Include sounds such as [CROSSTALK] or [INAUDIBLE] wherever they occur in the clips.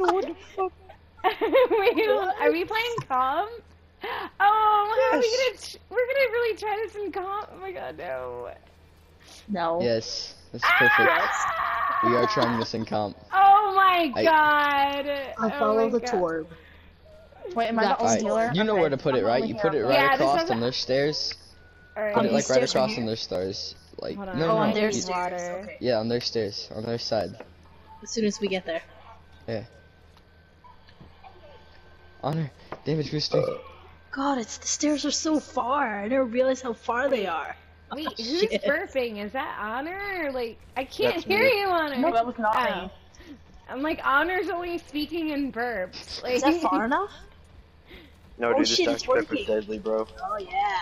what the fuck? [LAUGHS] Wait, are we playing comp? Oh, how are we gonna? we're gonna really try this in comp. Oh my god, no. No. Yes, that's ah! perfect. We are trying this in comp. Oh my I- god. I oh follow my the God. tour. Wait, am I the only Alright, healer? you know Okay, where to put it, right? You put it right Yeah, across on their stairs. Alright. Put it like right across here? on those stairs. Like Hold on. no, Oh, no, on no. their stairs. water. Okay. Yeah, on their stairs, on their side. As soon as we get there. Yeah. Honor, damage booster. God, it's the stairs are so far. I never realized how far they are. Wait, Oh, who's shit. burping? Is that Honor? Like, I can't That's hear me. you, Honor. No, that was not Oh. me. I'm like, Honor's only speaking in burps. Like, Is that far [LAUGHS] enough? No, Oh, dude, this shit, it's Dr. Pepper's deadly, bro. Oh yeah.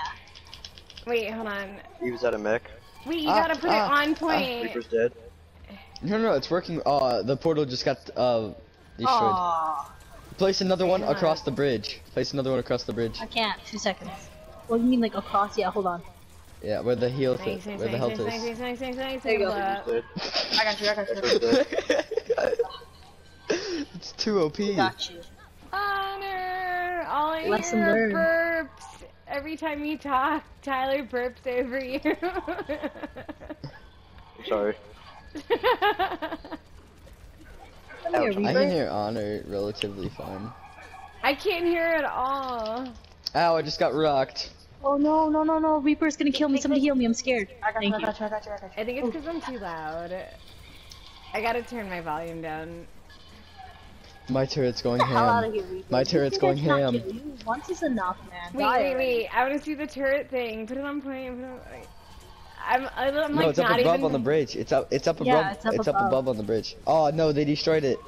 Wait, hold on. He was at a mech. Wait, you Ah, gotta put ah, it on point. Reaper's dead. No, no, it's working. Uh, the portal just got uh destroyed. Aw, Place another one across the bridge. Place another one across the bridge. I can't. Two seconds. What do you mean like across? Yeah, hold on. Yeah, where the heal, Nice, nice, where the nice, health nice, is. nice, nice, nice, nice, There you go. nice. Reaper's dead. I got you, I got you. [LAUGHS] It's too OP. Got you. Honor, all I Lesson hear learned. burps. Every time you talk, Tyler burps over you. I'm sorry. [LAUGHS] Come here, Ouch. I Reaper. can hear honor relatively fine. I can't hear at all. Ow, I just got rocked. Oh no, no, no, no! Reaper's gonna kill me. Somebody heal me. I'm scared. I got you, Thank I you. got you, I got you, I got you. I think it's oh. because I'm too loud. I gotta turn my volume down. My turret's going Get the hell out ham. here, My turret's going ham. Once is enough, man. Wait, wait, wait. I want to see the turret thing. Put it on point. Put it on, like, I'm, I'm like No, it's up above even. on the bridge. It's up. It's up above. Yeah, it's up it's up above. above on the bridge. Oh no, they destroyed it.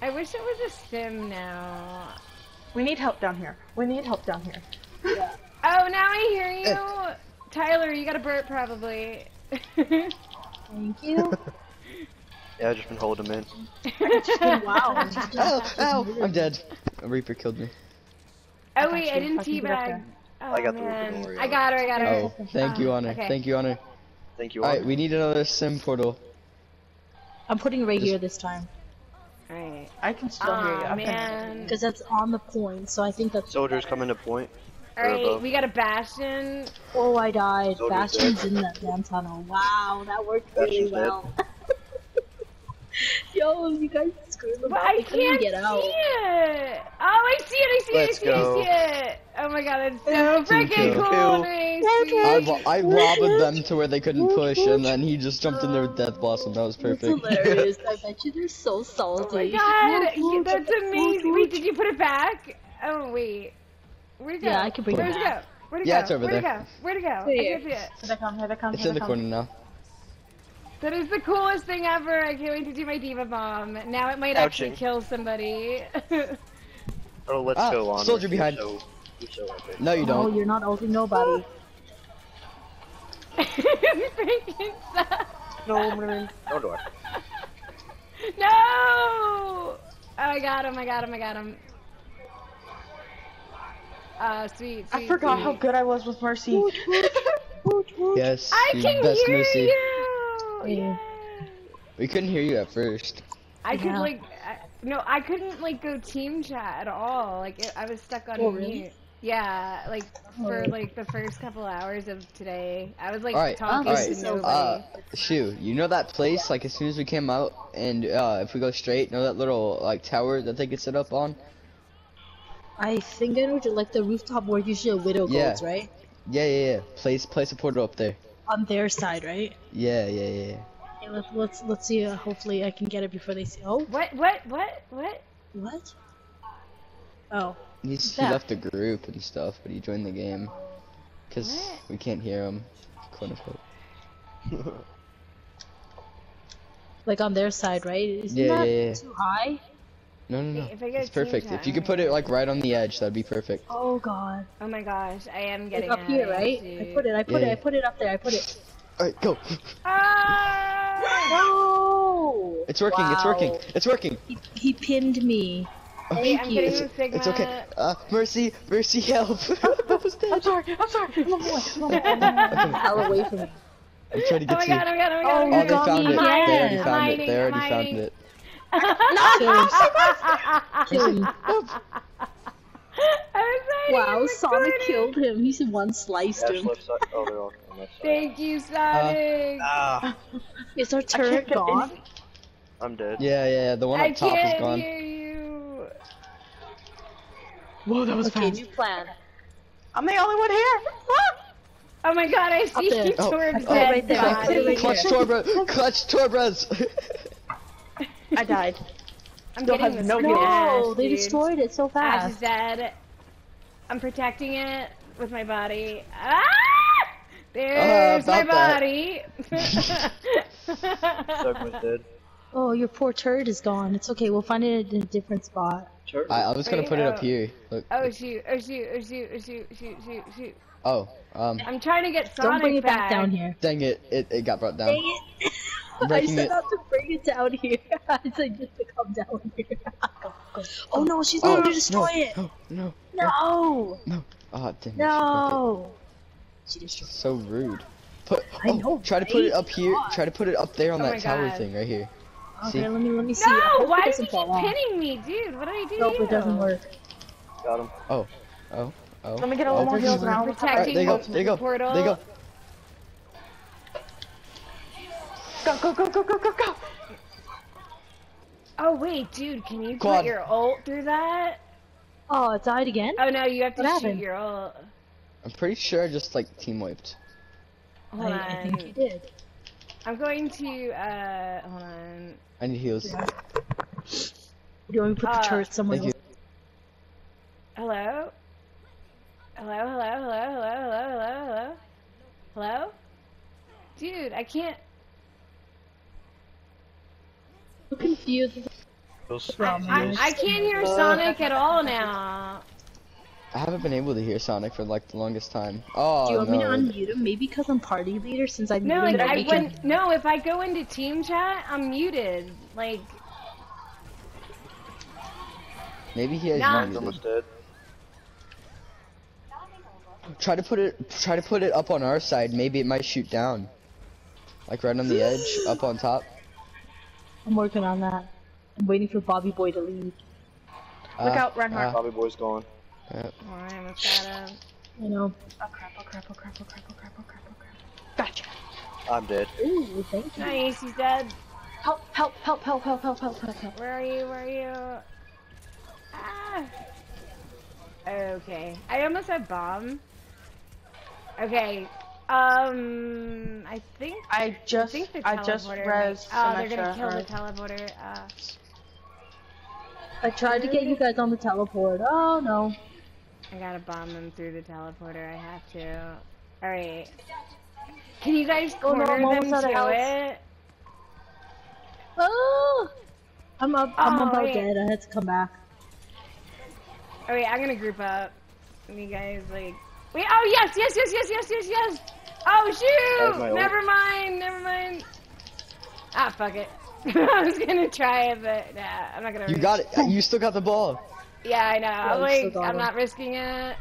I wish it was a sim now. We need help down here. We need help down here. [LAUGHS] Oh, now I hear you. Tyler, you got a burp probably. Thank you. [LAUGHS] Yeah, I've just been holding him in. [LAUGHS] wow. Ow, oh, ow! I'm dead. A Reaper killed me. oh got wait, I didn't I can teabag. There. Oh, I got the Reaper, man. don't worry I got her. I got her. Oh, thank you, Oh, honor. okay. Thank you, honor. Thank you, Honor. All right, Honor. we need another Sym portal. I'm putting right here this time Alright. I can still hear you. Oh I'm gonna- man. because that's on the point. So I think that's. Soldiers coming to point. Alright, we got a bastion. Oh, I died. Soldier's Bastion's in that damn tunnel. Wow, that worked really Bastion's dead. well. Yo, you guys screwed them up. I can't get see out. it. Oh, I see it. I see Let's it. I see go. it. I see it. Oh my god, it's so freaking cool. Kill. Nice. I, dude. ro- I robbed them to where they couldn't push, and then he just jumped in there with Death Blossom. That was That's perfect. hilarious. [LAUGHS] I bet you they're so salty. Oh my god, that's amazing. Wait, did you put it back? Oh wait, where'd it go? Yeah, I can bring Where'd it it back. go? Where'd it Yeah, go? it's over Where'd there. it go? Where'd it go? I Here. can't see it. Here they come, here they come, It's in the corner now. That is the coolest thing ever. I can't wait to do my D.Va bomb. Now it might actually kill somebody. [LAUGHS] Oh, let's Ah, go, Honor. soldier You're behind. So, you're so. No, you don't. you're not ulting nobody. Freaking sucks. [LAUGHS] No, I'm gonna. No, do I? No! Oh, I got him, I got him, I got him. Uh, sweet, I forgot sweet. how good I was with Mercy. Yes, I can best hear Mercy. you! Yeah. We couldn't hear you at first. I could, like, I, no, I couldn't, like, go team chat at all. Like, it, I was stuck on Oh, mute. really? Yeah, like, for, Oh. like, the first couple hours of today. I was, like, Alright, talking alright, to so, nobody. Uh, Shu, you know that place? Like as soon as we came out, and uh, if we go straight, know that little like tower that they get set up on? I think I know what like the rooftop where usually a widow Yeah. goes, right? Yeah, yeah, yeah. Place, place a portal up there. On their side, right? Yeah, yeah, yeah. yeah. Okay, let's let's let's see. Uh, hopefully, I can get it before they see. Oh, What, what, what, what? what? Oh, He's, he left the group and stuff, but he joined the game. Cause What? we can't hear him, quote unquote. like on their side, right? Isn't Yeah, that yeah, yeah. too high? No, no, no. If I get It's perfect. chat, If you could put it like right on the edge, that'd be perfect. Oh God! Oh my gosh, I am Like getting up here, it, right? I put it. I put it. Yeah. I put it up there. I put it. Alright, go. Ah! No! It's working. It's working. It's working. He, he pinned me. Wait, Thank I'm you. It's, Sigma. it's okay. Uh, mercy, mercy, help. I was [LAUGHS] I'm dead. sorry, I'm sorry. I'm on the way, I'm on the way, I'm on the way. Hell away from me. I'm trying to Oh get my to you. god, oh my god, oh my god. Oh, oh my Oh, you they got found me it. They already again. found it. Hiding, They already I'm found hiding. it. Wow, Sonic killed him. He's one sliced Dash him. Oh, they're all on left side. Thank you, Sonic. Ah, Is our turret gone? in- I'm dead. Yeah, yeah, yeah. The one I up top is can't gone. hear you. Whoa, that was Okay, fast. new plan. I'm the only one here. Ah! Oh my god, I see there. you Oh, towards oh, right there. I put it body. right Clutch here. Clutch Torbras! [LAUGHS] I died. I'm Still getting has this no. No, Ashe, they dude. destroyed it so Ashe is fast. dead. I'm protecting it with my body. Ah! Uh, There's my about that. body. [LAUGHS] Oh, your poor turret is gone. It's okay. We'll find it in a different spot. Turret. I, I was gonna Wait, put it up oh. here. Look. oh shoot! Oh shoot! Oh shoot! Oh shoot! Shoot! Shoot! Shoot! Oh, um, I'm trying to get Sonic Don't bring it back down here. dang it, it, it got brought down. Dang it! [LAUGHS] I'm I said it. not to bring it down here. [LAUGHS] I said just to come down here. oh no, she's Oh, going to destroy it. Oh, no, no, No, ah, no. Oh, damn it. no. She destroyed. it. So rude. Put. I Oh, know, try to put it up here. Try to put it up there on Oh that tower God. thing right here. See? Okay, let me let me see. I No! hope Why it did doesn't you keep off. pinning me, dude? What did I do? Nope, it doesn't work. Got him. Oh, oh, oh. Let me get a oh, little more breaking heals it. now. Alright, Protecting there you go. the There you go. portal. There you go. Go, go, go, go, go, go, go. Oh wait, dude, can you Quad. put your ult through that? Oh, it died again. Oh no, you have to What shoot happened? your ult. I'm pretty sure I just like team wiped. Hold I, on. I think you did. I'm going to uh hold on. I need heals. Do you want me to put Uh, the turret somewhere Thank you. else? Hello? Hello, hello, hello, hello, hello, hello, hello? Hello? Dude, I can't I'm confused. I. I can't hear Sonic at all now. I haven't been able to hear Sonic for like the longest time. Oh Do you want no. me to unmute him? Maybe because I'm party leader since I No, knew like that I we can- no, if I go into team chat, I'm muted. Like Maybe he has Nah. not He's muted. almost dead. Try to put it. Try to put it up on our side. Maybe it might shoot down. Like right on the [LAUGHS] edge, up on top. I'm working on that. I'm waiting for Bobby Boy to leave. Look Uh, out, Reinhardt. uh, Bobby boy's gone. uh, oh, I almost got him. You know. Oh crap, oh crap, oh crap, oh crap, oh crap, oh crap, oh crap. Gotcha. I'm dead. Ooh, thank you. Nice, he's dead. Help, help, help, help, help, help, help, help, help. Where are you? Where are you? Ah. Okay. I almost had bomb. Okay. Um, I think I I just, think the I just teleporter res might- Oh, they're gonna Symmetra, kill the teleporter. Uh, I tried to get you guys on the teleport. Oh no. I gotta bomb them through the teleporter. I have to. All right. Can you guys Oh, no, corner them to it? Oh! I'm up. I'm Oh, about wait. dead. I had to come back. Oh wait, I'm gonna group up. And you guys like. Wait. Oh yes, yes, yes, yes, yes, yes, yes. Oh shoot! my ult. Never mind. Never mind. Ah, fuck it. [LAUGHS] I was gonna try it, but nah, I'm not gonna. you risk- got it. You still got the ball. Yeah, I know. you I'm like, I'm him. not risking it.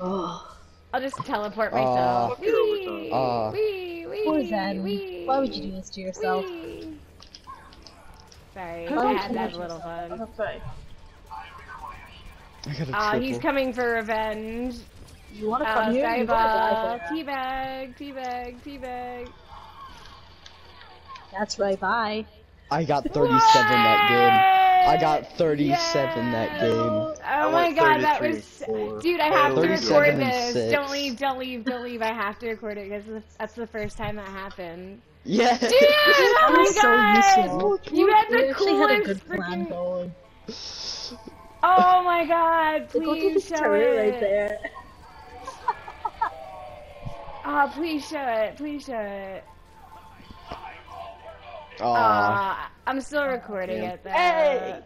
Oh. I'll just teleport myself. Fuck it over Wee, time. Wee, wee, Poor Zen. wee, Why would you do this to yourself? wee. Sorry, I had you to have do a little fun. That's right. I got a Ah, triple. he's coming for revenge. You want to Uh, come here? You gotta die Skyball, teabag, teabag, teabag. That's right. Bye. I got 37 that game. I got 37 that game. Oh I my god, that was. for- Dude, I have to record this. six. Don't leave, don't leave, don't leave. I have to record it because that's the first time that happened. Yeah. Dude, [LAUGHS] oh my was so god! useful. You had We the actually had a coolest good plan freaking. going. Oh my god! Look at Please the show turret it. right there. Ah, oh, please it. Please show Aww. Aww. Ah, I'm still recording it though. Hey!